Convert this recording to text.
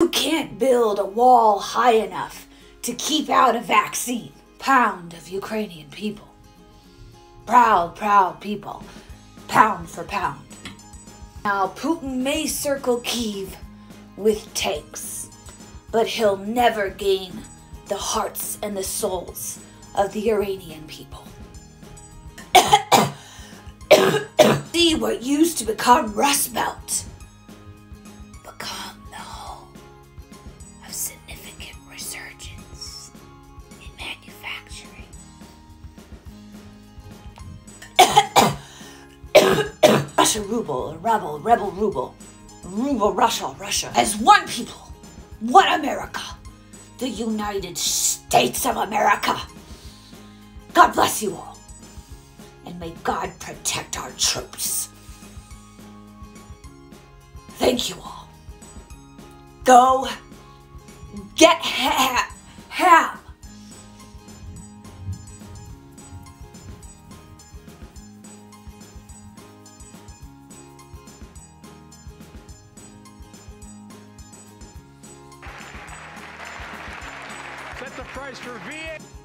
You can't build a wall high enough to keep out a vaccine. Pound of Ukrainian people. Proud, proud people. Pound for pound. Now, Putin may circle Kiev with tanks, but he'll never gain the hearts and the souls of the Iranian people. See what used to become Rust Belt Russia ruble, rebel, rebel ruble, ruble Russia, Russia. As one people, one America, the United States of America. God bless you all, and may God protect our troops. Thank you all. Go get ham. The price for VA.